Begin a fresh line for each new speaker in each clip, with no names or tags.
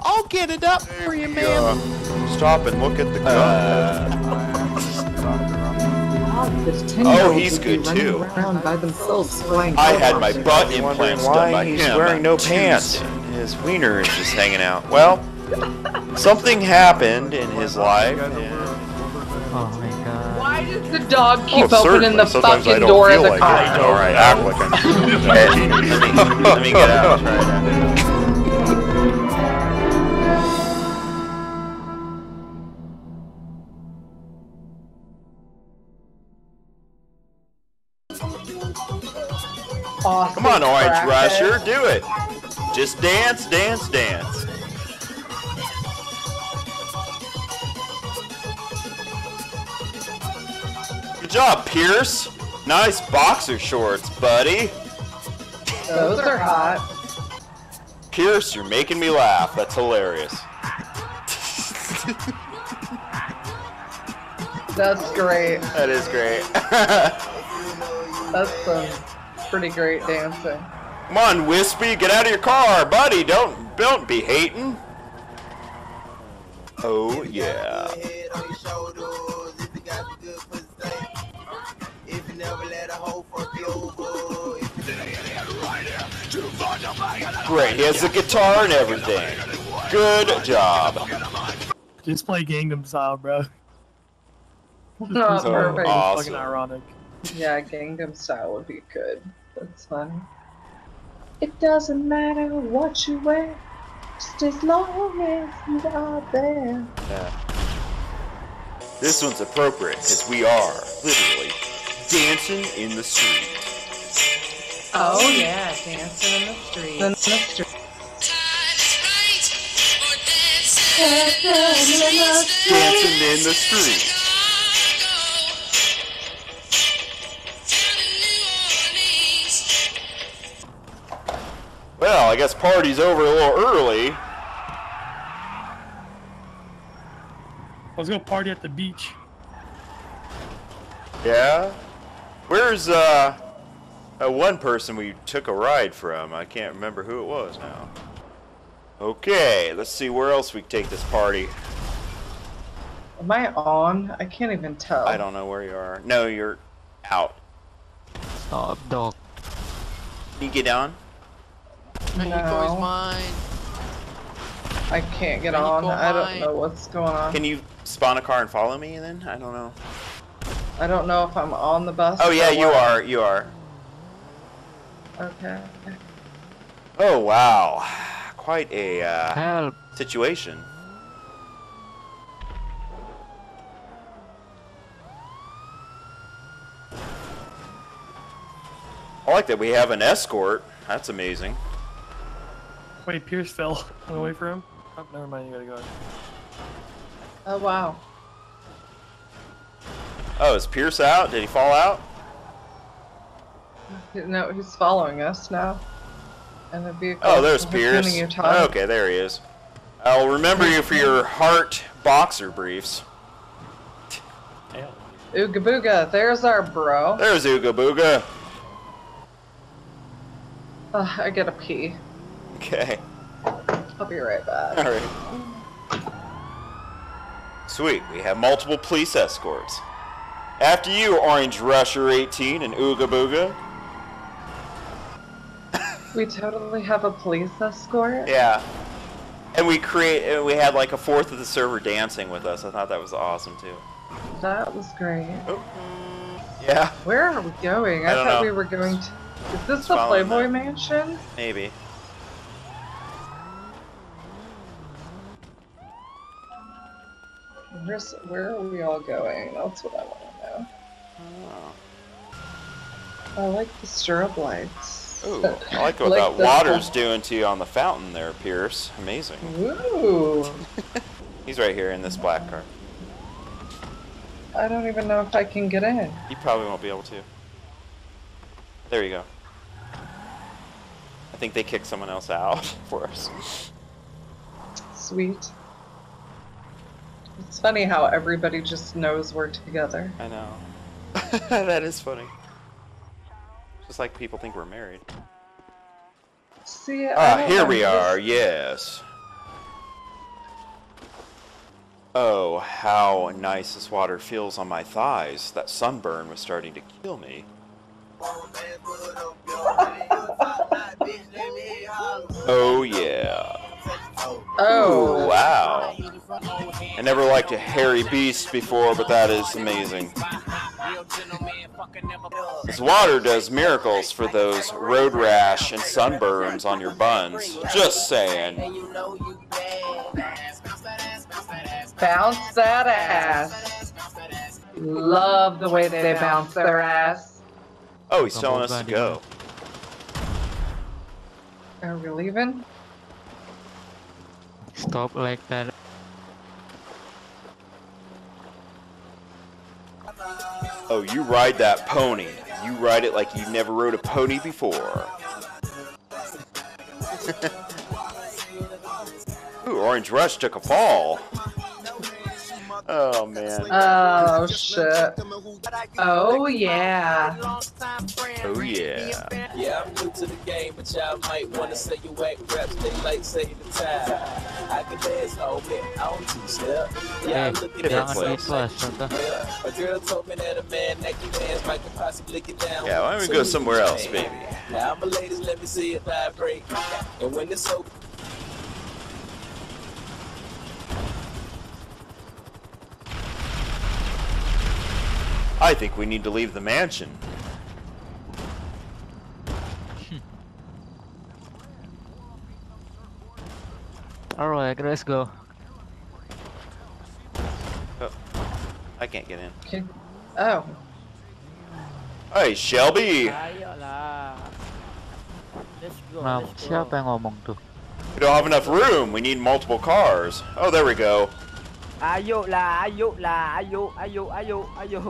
I'll I'll get it up for you, man.
Uh, stop and look at the gun.
Oh,
he's good, too.
By themselves,
I had my butt implants done by
he's
him.
wearing no pants.
His wiener is just hanging out. Well, something happened in his life. and-
Oh my god.
Why does the dog keep
Oh,
opening the.
Sometimes
fucking door of the
like
car?
it, or act like I'm. let, me, let me get out.
Awesome
Come on, Orange
crackhead.
Rusher, do it. Just dance, dance, dance. Good job, Pierce. Nice boxer shorts, buddy.
Those are hot.
Pierce, you're making me laugh. That's hilarious.
That's great.
That is great.
That's some pretty great dancing.
Come on, Wispy, get out of your car, buddy. Don't don't be hating. Oh yeah. Great, he has the guitar and everything. Good job.
Just play Gangnam Style, bro.
Oh,
So
perfect.
awesome.
Fucking ironic.
Yeah, Gangnam Style would be good. That's funny. It doesn't matter what you wear, just as long as you are there.
Yeah. This one's appropriate because we are literally dancing in the street.
Oh yeah, dancing in the street. In the street.
Dancing in the street. Well, I guess party's over a little early.
Let's go party at the beach.
Yeah? Where's, uh, that one person we took a ride from? I can't remember who it was now. Okay, let's see where else we can take this party.
Am I on? I can't even tell.
I don't know where you are. No, you're out.
Stop, dog.
Can you get on?
Mexico is
No.
mine.
I can't get
Mexico
on. I don't know what's going on.
Can you spawn a car and follow me then? I don't know.
I don't know if I'm on the bus.
Oh yeah, you
what.
are. You are.
Okay.
Oh wow, quite a uh,
Help.
situation. I like that we have an escort. That's amazing.
Wait, Pierce fell. Wanna wait for him? Oh, never mind, you gotta go.
Oh wow.
Oh, is Pierce out? Did he fall out?
No, he's following us now. And the vehicle.
Oh, there's
is
Pierce.
handing you time.
Okay, there he is. I'll remember you for your heart boxer briefs.
Ooga booga, there's our bro.
There's Ooga Booga.
Uh, I gotta pee.
Okay.
I'll be right back.
Alright. Sweet, we have multiple police escorts. After you, Orange Rusher 18 and Ooga Booga.
We totally have a police escort.
Yeah. And we create and we had like a fourth of the server dancing with us. I thought that was awesome too.
That was great.
Oh. Yeah,
Where are we going? I,
I
thought
know.
we were going to. Is this
Just
the Playboy
that.
Mansion?
maybe.
Where's, where are we all going? That's what I want to know.
Oh.
I like the stirrup lights.
Ooh, I like what
Like
that
the-
water's doing to you on the fountain there, Pierce. Amazing.
Ooh.
He's right here in this black car.
I don't even know if I can get in.
You probably won't be able to. There you go. I think they kicked someone else out for us.
Sweet. It's funny how everybody just knows we're together.
I know. that is funny. Just like people think we're married.
See,
Ah, here we are, yes. Oh, how nice this water feels on my thighs. That sunburn was starting to kill me. Oh yeah.
Oh,
Wow. I never liked a hairy beast before, but that is amazing. This water does miracles for those road rash and sunburns on your buns. Just saying.
bounce that ass. Love the way they bounce their ass.
Oh, he's telling us to go.
Are we leaving?
Stop like that.
Oh, you ride that pony. You ride it like you never rode a pony before. Ooh, Orange Rush took a fall. Oh man.
Oh shit. Oh yeah.
Oh yeah.
Yeah, I'm new to the game, but y'all might wanna say you ain't raps, they like say the time. I can dance all day, I don't two step. Yeah, I'm looking at
place.
jangan gitu astaga.
Yeah, a girl told me that a man that can dance might can possibly get down.
Yeah, why don't we go somewhere else, baby?
Now, I'm a ladies, let me see it break. And when it's over,
I think we need to leave the mansion.
Alright, let's go.
Oh, I can't get in.
Okay. Oh.
Hey, Shelby!
Ayolah. Let's go.
Nah,
let's go.
siapa yang ngomong tuh?
We don't have enough room. We need multiple cars. Oh, there we go.
Ayo lah, ayo lah, ayo, ayo, ayo, ayo,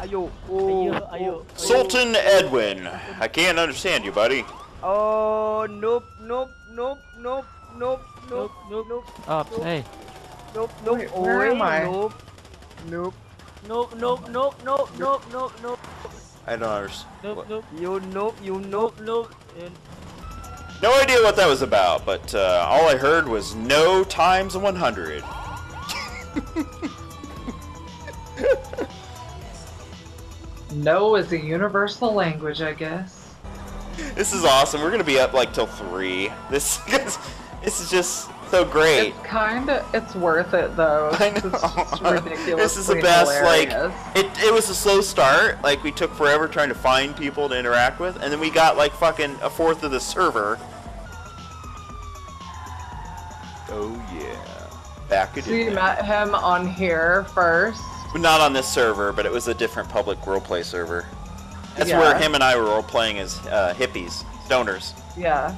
ayo. Oh,
Ayo,
ayo.
Sultan Edwin. I can't understand you, buddy.
Oh, nope, nope, nope, nope, nope, nope,
Nope,
nope,
Up, hey.
nope, nope.
Wait, where
Oi,
am I?
Nope, nope, nope, nope, nope, nope, nope, nope, nope,
I don't understand.
nope, nope. You nope, you nope, nope. And
No idea what that was about, but uh, all I heard was no times 100.
No is a universal language, I guess.
This is awesome. We're gonna be up like till three. This this is just so great.
It's kinda, it's worth it though.
I know. this is the best.
hilarious.
Like it, it was a slow start. Like we took forever trying to find people to interact with, and then we got like fucking a fourth of the server. Oh yeah, back it
So you met him on here first.
Not on this server, but it was a different public roleplay server. That's
Yeah.
where him and I were role playing as uh, hippies, stoners.
Yeah.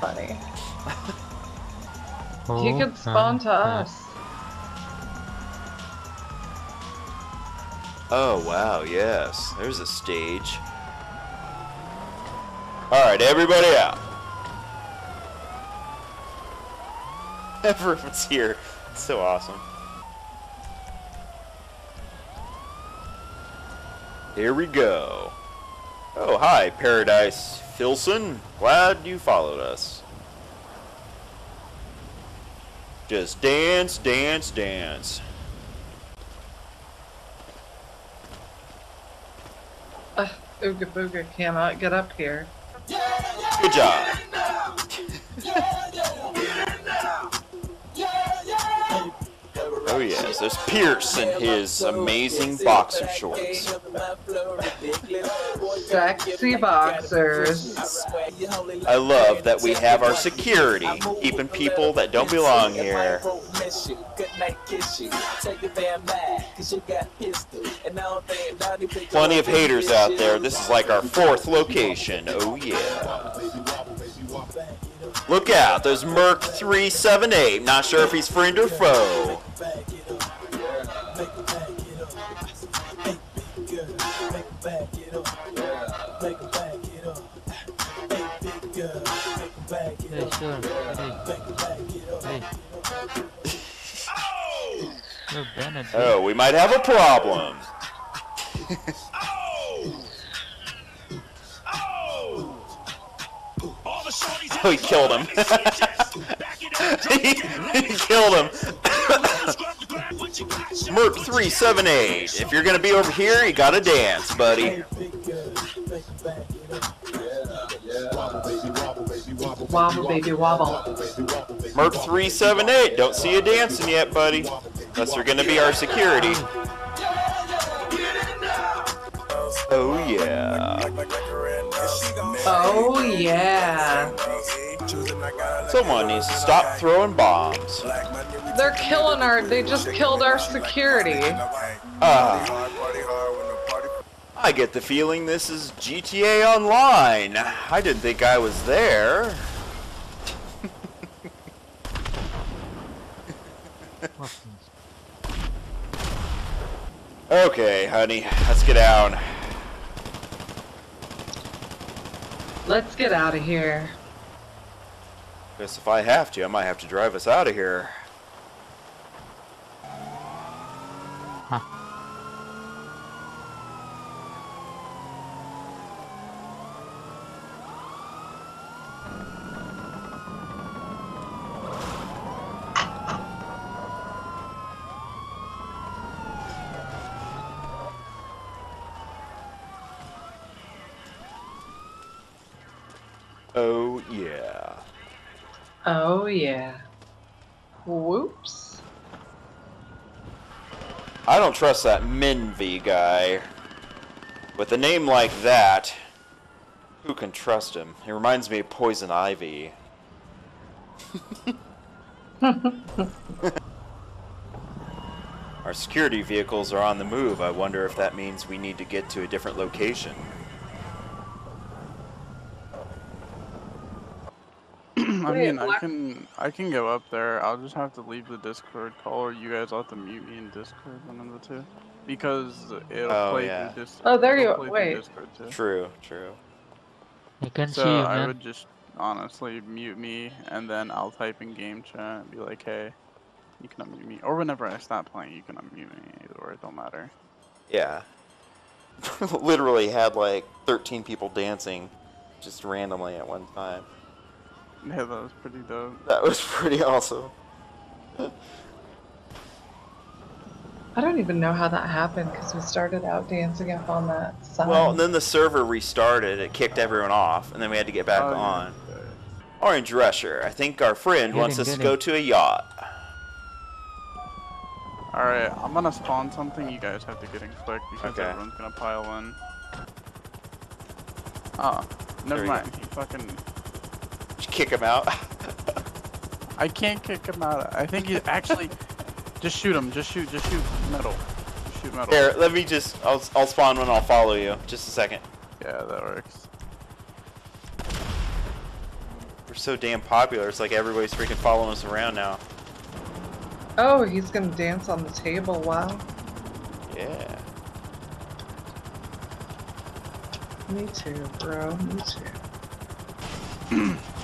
Funny. He
Oh,
could spawn to us.
Oh wow, yes. There's a stage. Alright, everybody out. Everyone's here. It's so awesome. Here we go. Oh, hi, Paradise Filson. Glad you followed us. Just dance, dance, dance.
Uh, Ooga Booga cannot get up here.
Good job. Oh yes, there's Pierce in his amazing boxer shorts.
Sexy boxers.
I love that we have our security, keeping people that don't belong here. Plenty of haters out there. This is like our fourth location. Oh yeah. Look out, there's Merc 378. Not sure if he's friend or foe.
Look, Bennett.
Oh, we might have a problem. Oh, Oh! he killed him. he, he killed him. 378. If you're gonna be over here, you gotta dance, buddy.
Wobble, baby, wobble.
Merc 378. Don't see you dancing yet, buddy. Unless you're gonna be our security. Oh yeah.
Oh, yeah.
Someone needs to stop throwing bombs.
They're killing our, they just killed our security.
Ah. I get the feeling this is GTA Online. I didn't think I was there. Okay, honey, let's get down.
Let's get out of here.
Guess if I have to, I might have to drive us out of here. Oh yeah.
Oh, yeah. Whoops.
I don't trust that Minvy guy. With a name like that, who can trust him? He reminds me of Poison Ivy. Our security vehicles are on the move. I wonder if that means we need to get to a different location.
I mean, I can I can go up there. I'll just have to leave the Discord call, or you guys will have to mute me in Discord, one of the two, because it'll
Oh,
play
yeah.
through Dis-
Oh, there
it'll
you-
play
wait.
Discord too.
True, true.
I can
So
see you,
I would just honestly mute me, and then I'll type in game chat and be like, "Hey, you can unmute me," or whenever I stop playing, you can unmute me. Either or, it don't matter.
Yeah. Literally had like 13 people dancing just randomly at one time.
Yeah, that was pretty dope.
That was pretty awesome.
I don't even know how that happened because we started out dancing up on that side.
Well, and then the server restarted. It kicked everyone off, and then we had to get back
Oh, yeah.
on. Orange Rusher, I think our friend
Get
wants
him,
us to
get
go to a yacht.
All right, I'm gonna spawn something. You guys have to get in quick because
Okay.
everyone's gonna pile in. Oh, never
you go.
mind. He fucking.
Just kick him out.
I can't kick him out. I think he actually. just shoot him. Just shoot. Just shoot metal. Just shoot metal.
Here, let me just. I'll, I'll spawn one. I'll follow you. Just a second.
Yeah, that works.
We're so damn popular. It's like everybody's freaking following us around now.
oh, he's gonna dance on the table. Wow.
Yeah.
Me too, bro. Me too.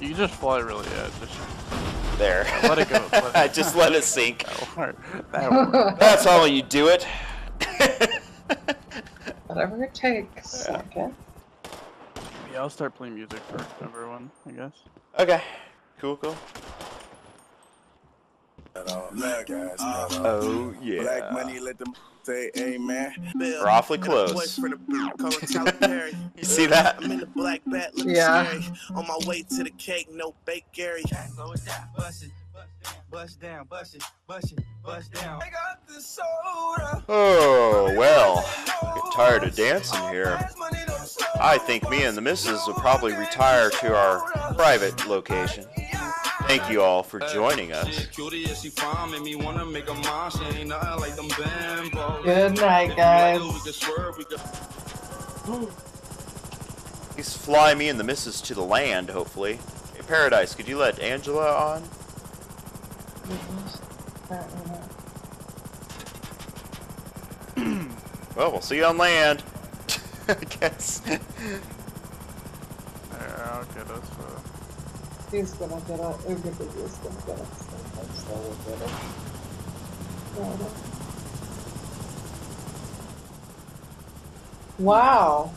You just fly really. Yeah, just
There.
Let it go, let it-
just let it sink.
that. That.
That's how you do it.
Whatever it takes. I guess.
Yeah, I'll start playing music for everyone. I guess.
okay. Cool, cool. Oh, yeah.
Black money, let them say amen.
We're awfully
got a boy
close.
from the boot called Tyler Perry.
You see that?
I'm in the black bat looking
Yeah.
On my way to the cake, no bake Gary.
Bust down, bust it, bust it, bust down.
I got the soda.
Oh, well. Get tired of dancing here. I think me and the missus will probably retire to our private location. Thank you all for joining us.
Good night, guys.
Please fly me and the missus to the land, hopefully. Hey, Paradise, could you let Angela on? Well, we'll see you on land. I guess.
There, I'll get us. Uh,
He's gonna get up. He's gonna get us. So we'll get it. Wow.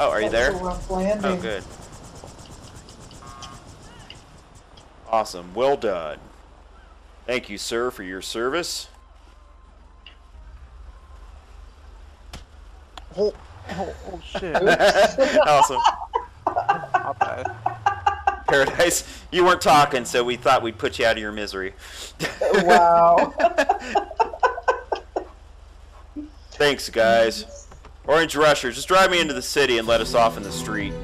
Oh, are you there?
A rough landing.
Oh, good. Awesome. Well done. Thank you, sir, for your service.
Oh, oh, oh shit.
awesome.
My bad.
Paradise, you weren't talking, so we thought we'd put you out of your misery.
Wow.
Thanks, guys. Orange Rusher, just drive me into the city and let us off in the street.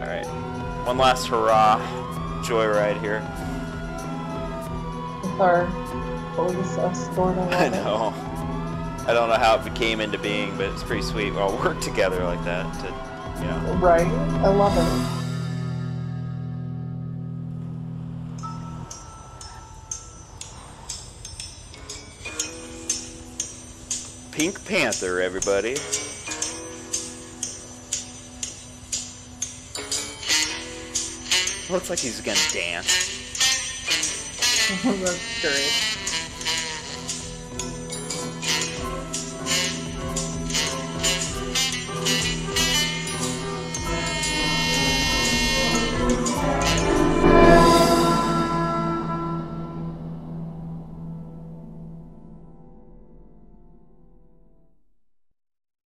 Alright. One last hurrah. Joyride here.
With our police escort. I,
know. I don't know how it became into being, but it's pretty sweet. We all work together like that to, know.
Right. I love it.
Pink Panther, everybody. Looks like he's gonna dance.
That's great.